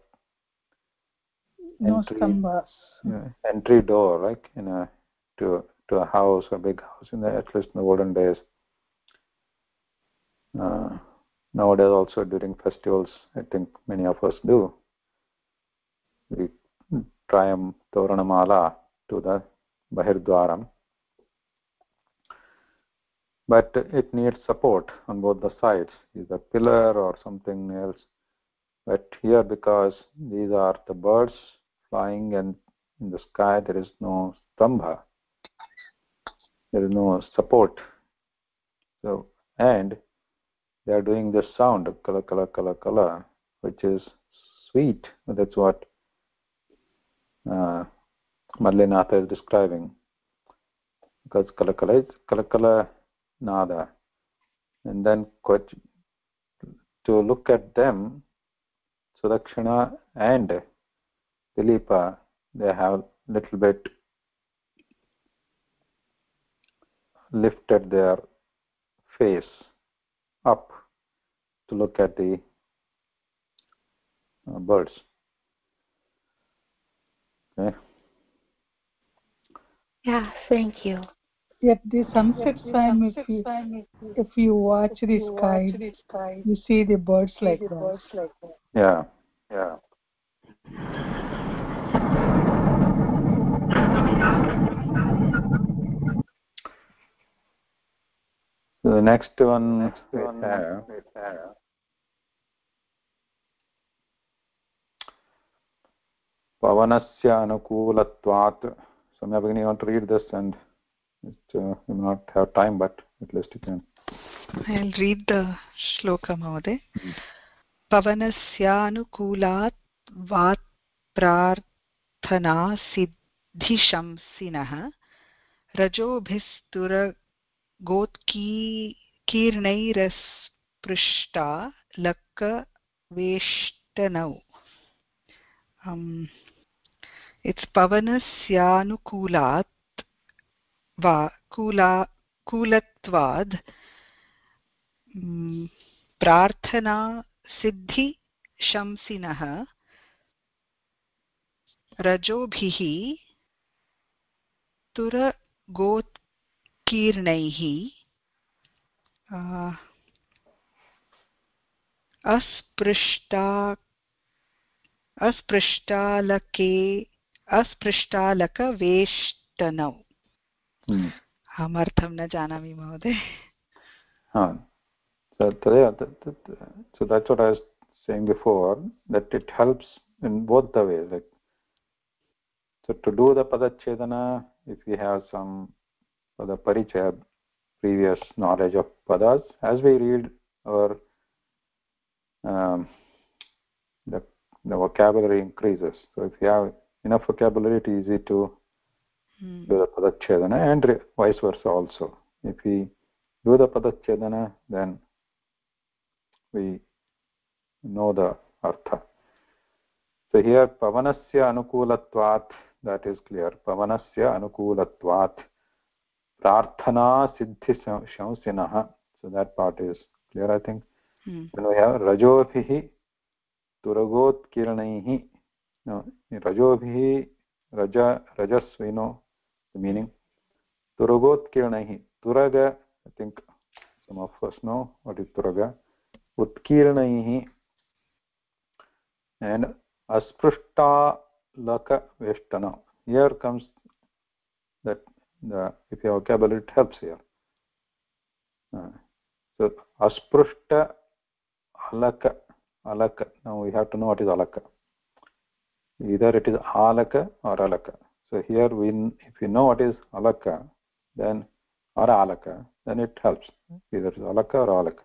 S5: no
S1: Entry.
S5: stambas
S1: uh, entry door, like in a to to a house, a big house, in the, at least in the olden days. Uh, nowadays, also during festivals, I think many of us do. We try a Toranamala to the Bahirdwaram. but it needs support on both the sides either pillar or something else but here because these are the birds flying and in the sky there is no stambha there is no support. So and they are doing this sound kala kala kala kala which is sweet. That's what uh, is describing. Because kala kala is kala kala nada. And then to look at them Sudakshina and Dilipa they have little bit lifted their face up to look at the uh, birds. Okay.
S6: Yeah thank you.
S5: At the sunset time if you if you watch the sky you see the birds like that.
S1: Yeah yeah So the next one next one we have पवनस्य अनुकूलत्वात् Samya Bhagini, you want to read this and it, uh, you may not have time, but at least you can.
S5: I'll read the shloka, Mahode. पवनस्यानुकूलात् वात् प्रार्थना सिद्धिशंसिनः रजोभिस्तुरगोत्कीर्णैरस्पृष्टा लक्कवेष्टनौ um, it's pavanasyanukulat va kula kulatvad प्रार्थना सिद्धि शंसिनः रजोभिः तुरगोत्कीर्णैः अस्पृष्टा अस्पृष्टालके अस्पृष्टालकवेष्टनौ अहम् अर्थं न जानामि महोदय
S1: so so that's what i was saying before that it helps in both the ways like so to do the padachedana if we have some pada parichaya previous knowledge of padas as we read our um, the the vocabulary increases so if you have enough vocabulary it is easy to hmm. do the padachedana and vice versa also if we do the padachedana then we know the artha so here pavanasya anukulatvat that is clear pavanasya anukulatvat प्रार्थना सिद्धि संशिनः so that part is clear I think रजोभिः तुरगोत्किरणैः। रजोभिः रज रजस्विनो the तुरगोत्किरणैः तुरग I think know what is तुरग. उत्किरणैः and अस्पृष्टालकवेष्टनम् here comes that the if your vocabulary it helps here uh, so asprishta alaka alaka. Now we have to know what is alaka. Either it is alaka or alaka. So here we if we know what is alaka then or alaka then it helps. Either it is alaka or alaka.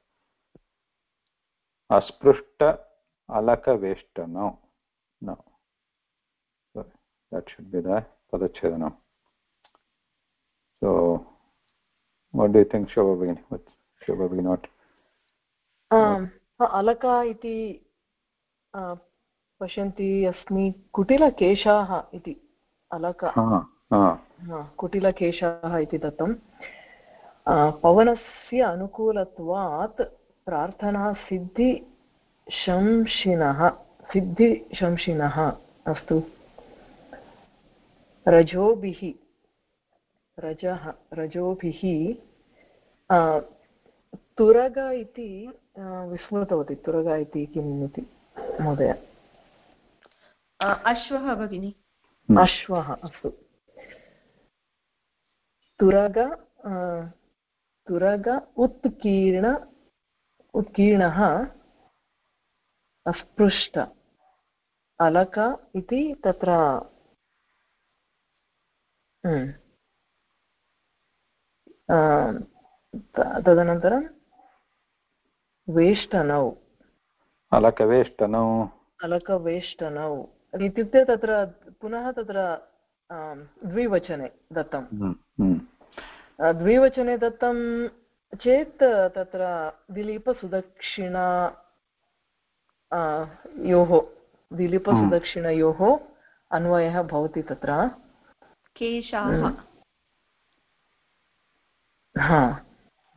S1: Asprishta alaka veshtana no so that should be the padachedana so what do you think shobha begin what shobha begin what?
S4: Um अलका इति पश्यन्ति अस्मि कुटिलकेशाः इति अलका। कुटिलकेशाः इति दत्तं पवनस्य अनुकूलत्वात् प्रार्थना सिद्धिशंसिनः सिद्धिशंसिनः अस्तु। रजोभिः। रजः रजोभिः तुरग इति विस्मृतवती तुरग इति किम् इति महोदय?
S3: अश्वः भगिनि।
S4: अश्वः अस्तु। तुरग तुरग उत्कीर्ण उत्कीर्णः अस्पृष्ट अलक इति तत्र तदनन्तरं वेष्टनौ
S1: अलकवेष्टनौ
S4: अलकवेष्टनौ इत्युक्ते तत्र पुनः तत्र द्विवचने दत्तं द्विवचने दत्तं चेत् तत्र दिलीपसुदक्षिणा योः दिलीपसुदक्षिणयोः अन्वयः भवति तत्र
S3: केशाः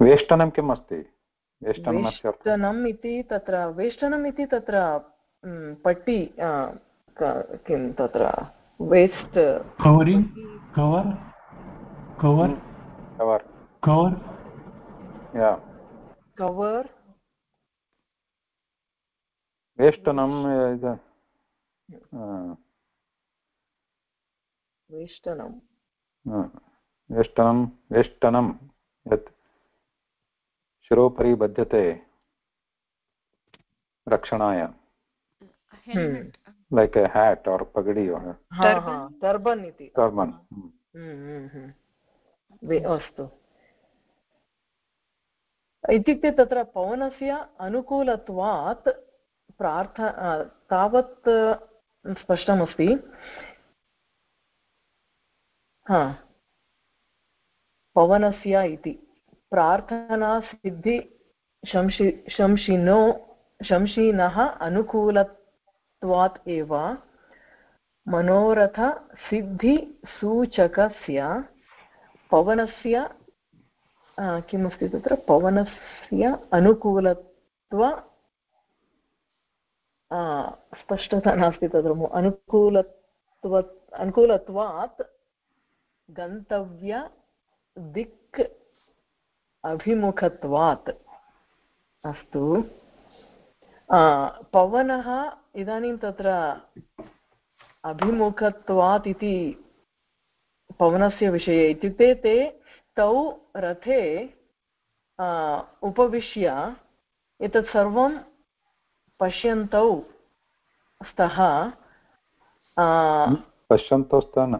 S1: वेष्टनं किम् अस्ति?
S4: वेष्टनम् इति तत्र वेष्टनम् इति तत्र पट्टि किं तत्र वेस्ट्।
S2: cover cover
S1: cover?
S2: cover
S1: या।
S4: कवर्।
S1: वेष्टनं
S4: वेष्टनं
S1: वेष्टनं वेष्टनं। यत् शिरोपरि बध्यते रक्षणाय। Like a hat or pagdi or
S4: हा हा टर्बन्। इति।
S1: टर्बन्
S4: हम्म, हम्म, हम्म। वे- अस्तु। इत्युक्ते तत्र पवनस्य अनुकूलत्वात् प्रार्थ तावत् स्पष्टमस्ति। हा। पवनस्य इति। प्रार्थनासिद्धि शंसि शंसिनो शंसिनः अनुकूलत्वात् एव मनोरथसिद्धिसूचकस्य पवनस्य किमस्ति तत्र? पवनस्य अनुकूलत्व स्पष्टता नास्ति तत्र अनुकूलत्व, अनुकूलत्वात् गन्तव्य दिक् अभिमुखत्वात् अस्तु। पवनः इदानीं तत्र अभिमुखत्वात् इति पवनस्य विषये इत्युक्ते ते तौ रथे उपविश्य एतत् सर्वं पश्यन्तौ स्तः।
S1: पश्यन्तौ स्तः न।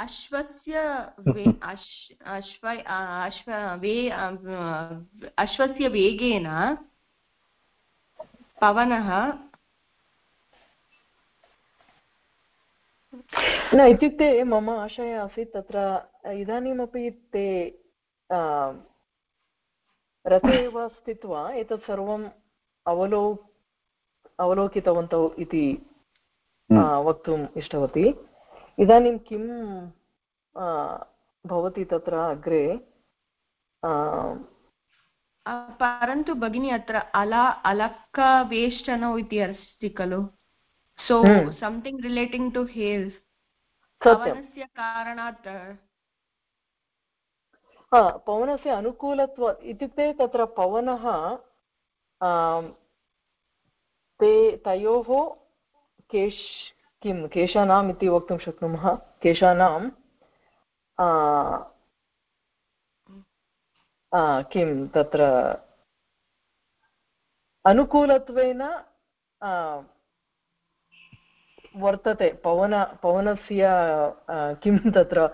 S3: अश्वस्य वे अश्- अश्व अश्व वे अश्वस्य वेगेन पवनः
S4: न इत्युक्ते मम आशयः आसीत् तत्र इदानीमपि ते रथे एव स्थित्वा एतत् सर्वम् अवलो अवलोकितवन्तौ इति वक्तुम् इष्टवती। इदानीं किं भवति तत्र अग्रे?
S3: परन्तु भगिनी अत्र अला अलक्कवेष्टनौ इति अस्ति खलु? सो. सम्थिङ्ग् रिलेटिङ्ग् टु
S4: सत्यं
S3: पवनस्य कारणात्
S4: हा पवनस्य अनुकूलत्व इत्युक्ते तत्र पवनः ते तयोः केश् किं केशानाम् इति वक्तुं शक्नुमः। केशानां किं तत्र अनुकूलत्वेन वर्तते। पवन पवनस्य किं तत्र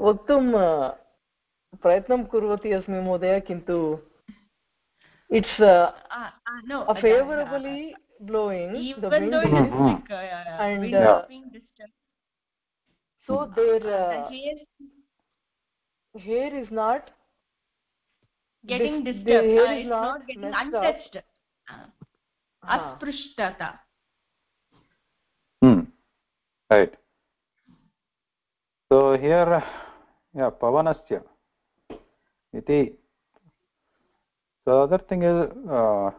S4: वक्तुं प्रयत्नं कुर्वती अस्मि महोदय किन्तु
S3: it's
S4: favourably blowing even the
S3: even though it
S4: wind
S3: is
S1: Mhm.
S3: like uh,
S4: And,
S3: wind
S1: uh,
S3: is being disturbed
S4: so their
S3: uh,
S4: uh,
S3: the hair
S4: hair is not
S3: getting
S4: dis-
S3: disturbed
S4: hair
S3: uh,
S4: is
S3: it's
S4: not
S3: not getting untouched uh,
S4: Ah.
S1: Hmm. Right. So here, yeah, pavanasya. Iti. So other thing is, uh,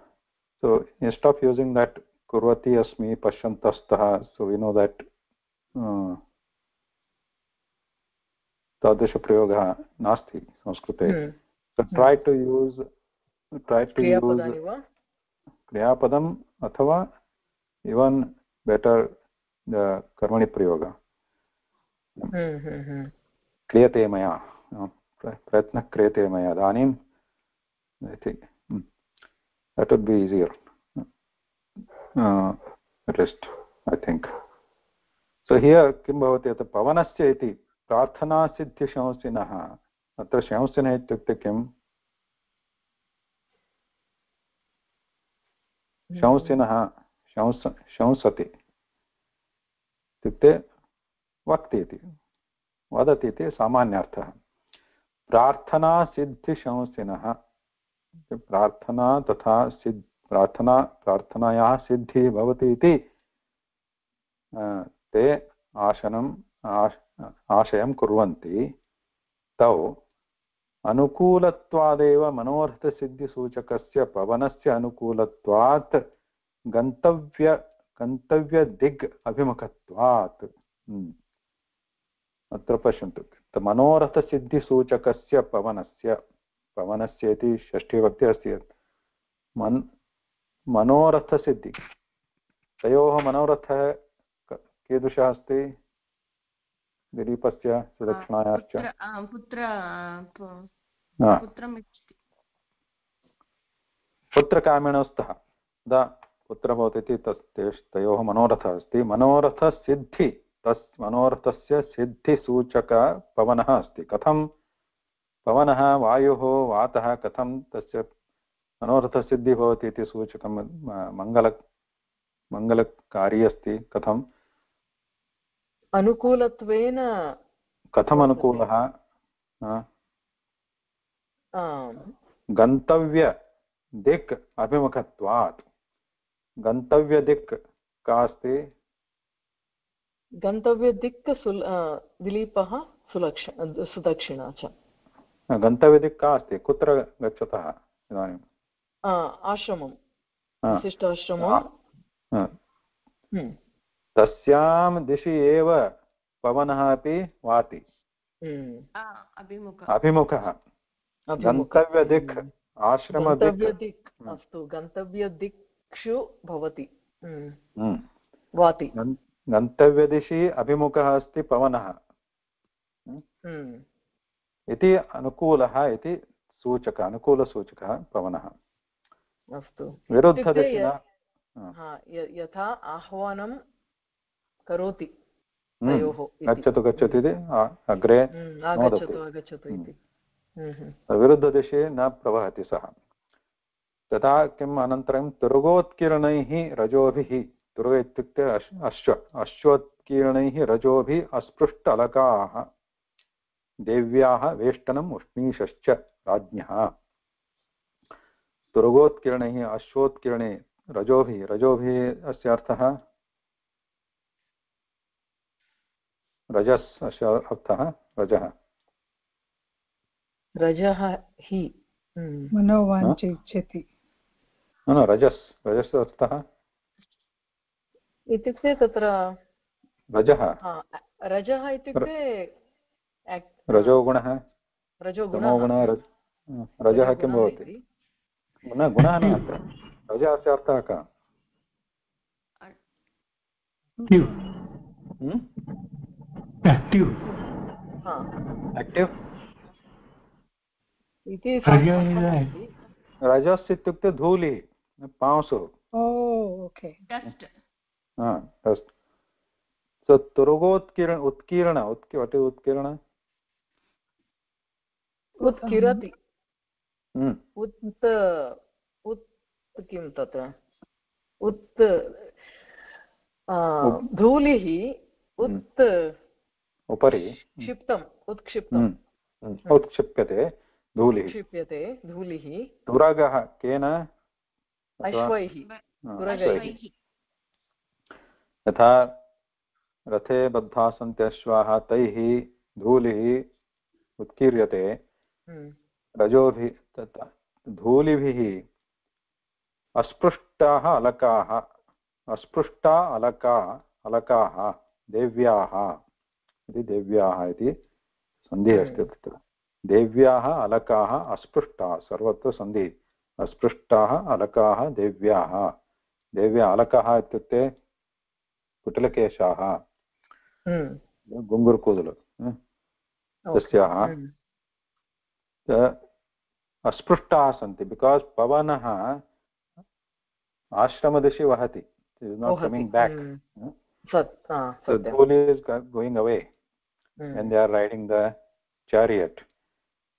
S1: so instead of using that kurvati asmi pashyantastah, so we know that uh, तादृशप्रयोगः नास्ति संस्कृते
S4: Hmm.
S1: so try to use try to
S4: क्रियापदानि
S1: use
S4: वा
S1: क्रियापदम् अथवा even better कर्मणि प्रयोगः
S4: हम्म, हम्म, हम्म.
S1: क्रियते मया प्र- प्रयत्नः क्रियते मया इदानीं इति that would be easier list I think so here किं भवति? यत् पवनस्य इति प्रार्थनासिद्धिशंसिनः अत्र शंसिनः इत्युक्ते किम्? शंसिनः, शंस, शंसति। इत्युक्ते वक्ति इति। वदति इति सामान्यार्थः। प्रार्थनासिद्धिशंसिनः प्रार्थना तथा सिद् प्रार्थना प्रार्थनायाः सिद्धिः भवति इति ते आशनम् आश- आशयं कुर्वन्ति। तौ अनुकूलत्वादेव मनोरथसिद्धिसूचकस्य पवनस्य अनुकूलत्वात् गन्तव्य, गन्तव्यदिग् अभिमुखत्वात्। हम्म। अत्र पश्यन्तु। मनोरथसिद्धिसूचकस्य पवनस्य पवनस्य इति षष्ठीभक्ति अस्ति मन् मनोरथसिद्धि। तयोः मनोरथः कीदृशः अस्ति? दिलीपस्य सुदक्षिणायाश्च। पुत्रकामिणौ स्तः तदा पुत्र भवति इति तस् तेष्- तयोः मनोरथः अस्ति। मनोरथसिद्धि तस् मनोरथस्य सिद्धिसूचक पवनः अस्ति। कथं पवनः वायुः वातः कथं तस्य मनोरथसिद्धिः भवति इति सूचकं म- मङ्गल मङ्गलकारी अस्ति कथं
S4: अनुकूलत्वेन
S1: कथम् अनुकूलः? हा?
S4: आम्,
S1: गन्तव्य दिक् अभिमुखत्वात्। गन्तव्यदिक् का अस्ति?
S4: गन्तव्यदिक् सुल दिलीपः सुलक्ष सुदक्षिणा च।
S1: गन्तव्यदिक् का अस्ति कुत्र गच्छतः इदानीं?
S4: आ, आश्रमं विशिष्टाश्रमं हम्म,
S1: तस्यां दिशि एव पवनः अपि वाति।
S4: हम्म,
S3: अभिमुख।
S1: अभिमुखः।
S4: अभिमुख।
S1: गन्तव्यदिक्
S4: हम्म,
S1: आश्रमदिक्।
S4: अस्तु गन्तव्यदिक्षु भवति. वाति।
S1: गन्तव्यदिशि अभिमुखः अस्ति पवनः। इति अनुकूलः इति सूचक अनुकूलसूचकः पवनः।
S4: अस्तु।
S1: विरुद्धदिशिना
S4: हा, य- यथा आह्वानं करोति
S1: हम्म. गच्छतु गच्छतु इति? अग्रे
S4: हम्म, आगच्छतु आगच्छतु
S1: हम्म.
S4: इति हम्म,
S1: विरुद्धदिशि न प्रवहति सः। तथा किम् अनन्तरं तुरुगोत्कीर्णैः रजोभिः तुरुग इत्युक्ते अश् अश्व अश्वोत्कीर्णैः रजोभिः अस्पृष्ट अलकाः देव्याः वेष्टनम् उष्णीषश्च राज्ञः। तुरुगोत्कीर्णैः अश्वोत्कीर्णे रजोभिः रजोभिः अस्य अर्थः? रजस् अस्य अर्थः? रजः।
S4: रजः हि हम्म,
S5: मनोवाञ्च इच्छति
S1: न रजस्। रजस् अर्थः?
S4: इत्युक्ते तत्र
S1: रजः।
S4: रजः इत्युक्ते
S1: रजोगुणः।
S4: रजोगुणः।
S1: तमोगुणः रज- रजः किं भवति। न गुणः न अत्र। रजः अस्य अर्थः कः. हम्म?
S4: हा,
S1: एक्टिव्
S4: इति।
S1: रजस् इत्युक्ते धूलिः पांसुः।
S5: ओ ओके।
S3: डस्ट्
S1: हा सो तुरुगोत्कीर्ण उत्कीर्ण उत्की वट् उत्कीर्ण?
S4: उत्किरति उत् उत् किं तत्र उत् धूलिः उत्
S1: उपरि
S4: क्षिप्तम् उत्क्षिप्तं
S1: हम्म, उत्क्षिप्यते धूलिः
S4: क्षिप्यते धूलिः
S1: तुरगः केन
S4: अश्वैः
S1: यथा रथे बद्धाः सन्ति अश्वाः तैः धूलिः उत्कीर्यते रजोभिः तथा धूलिभिः अस्पृष्टाः अलकाः अस्पृष्टा अलका अलकाः देव्याः इति देव्याः इति सन्धिः अस्ति तत्र। देव्याः अलकाः अस्पृष्टाः सर्वत्र सन्धिः। अस्पृष्टाः अलकाः देव्याः। देव्या अलकाः इत्युक्ते कुटिलकेशाः
S4: हम्म,
S1: तस्याः
S4: हम्म,
S1: the अस्पृष्टाः सन्ति बिकास् पवनः आश्रमदिशि वहति
S4: Hmm. हा,
S1: so
S4: सत्यं.
S1: dhuli is go- going away
S4: Hmm.
S1: and they are riding the chariot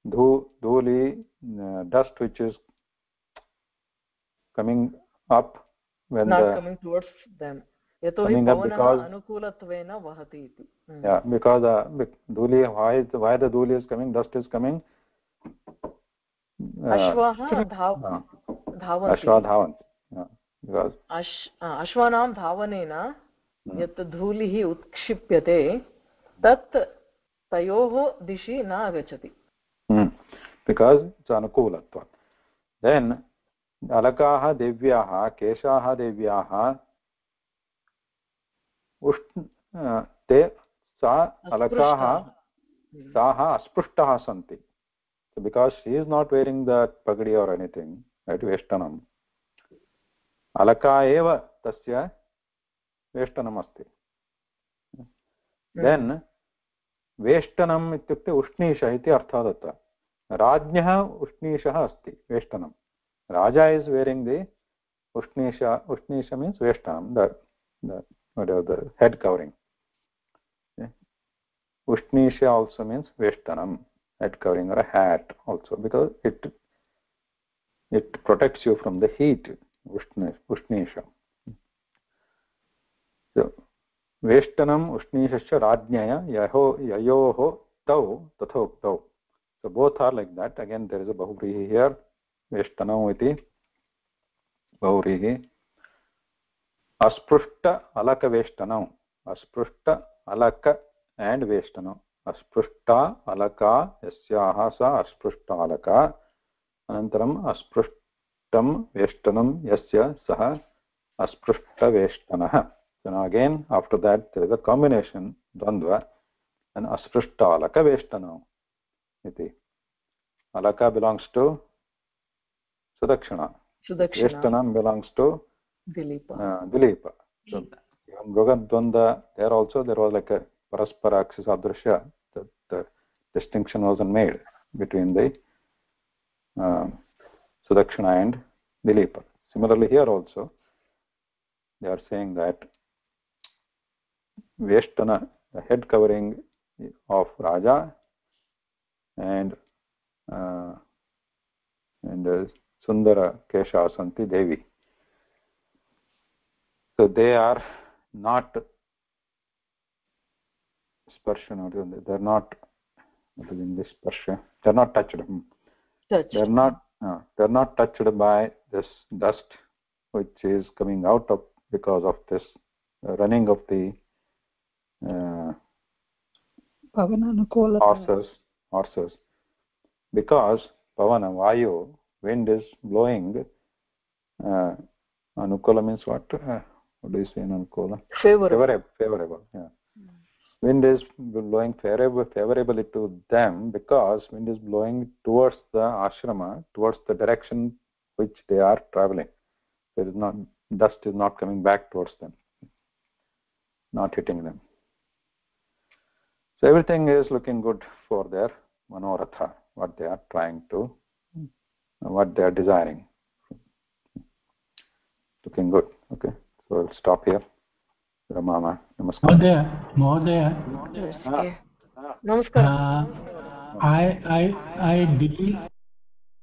S1: dhuli uh, dust which is coming up when
S4: not
S1: the
S4: coming towards them यतोहि पवनः अनुकूलत्वेन वहति इति Hmm.
S1: yeah because the dhuli why why the dhuli is coming dust is coming uh,
S4: अश्वाः
S1: uh,
S4: धावन्ति अश्वानां धावनेन
S1: Hmm.
S4: यत् धूलिः उत्क्षिप्यते तत् तयोः दिशि न आगच्छति
S1: Hmm. because it's anukulatva then अलकाः देव्याः केशाः देव्याः उष्ण ते सा अलकाः ताः अस्पृष्टाः सन्ति। Because she is not wearing the pagdi or anything right वेष्टनम् अलका एव तस्य वेष्टनम् अस्ति देन् वेष्टनम् इत्युक्ते उष्णीषः इति अर्थः दत्तः राज्ञः उष्णीषः अस्ति वेष्टनं राजा is wearing the ushnisha ushnisha means वेष्टनं the head covering Ushnisha also means Veshtanam, head covering or a hat also because it it protects you from the heat, Ushni- Ushnisha. So, Veshtanam Ushnishascha Rajnaya Yaho Yayoho Tau Tathok So both are like that. Again there is a Bahuvrihi here. Veshtanam iti Bahuvrihi. Asprushta Alaka Veshtanam. Asprushta Alaka and वेष्टनम् अस्पृष्टा अलका यस्याः सा अस्पृष्टालका अनन्तरम् अस्पृष्टं वेष्टनं यस्य सः अस्पृष्टवेष्टनः। Again after that there is a combination द्वन्द्व अस्पृष्टालकवेष्टनौ इति। अलका बिलाङ्ग्स् टु
S4: सुदक्षिणा।
S1: वेष्टनं belongs to
S4: Dilip.
S1: uh, Dilip. मृगद्वन्द्व also there was like paraspara axis adrishya, the, the distinction wasn't made between the uh, Sudakshina and Dileepa. Similarly here also, they are saying that Veshtana, the head covering of Raja and uh, and uh, Sundara Kesha Santi Devi. So they are not sparsha, not they're not what is English sparsha? They're not touched. Hmm.
S4: touch
S1: They're not uh, they're not touched by this dust which is coming out of because of this uh, running of the uh,
S5: Pavananukula.
S1: horses horses because pavana vayu wind is blowing uh, anukula means what uh, what do you say in anukula
S4: favorable
S1: favorable favorable yeah wind is blowing favorable favorably to them because wind is blowing towards the ashrama towards the direction which they are traveling. There is not dust is not coming back towards them not hitting them. So everything is looking good for their manoratha what they are trying to what they are desiring. Looking good okay? So we'll stop here
S2: महोदय महोदय
S4: नमस्कार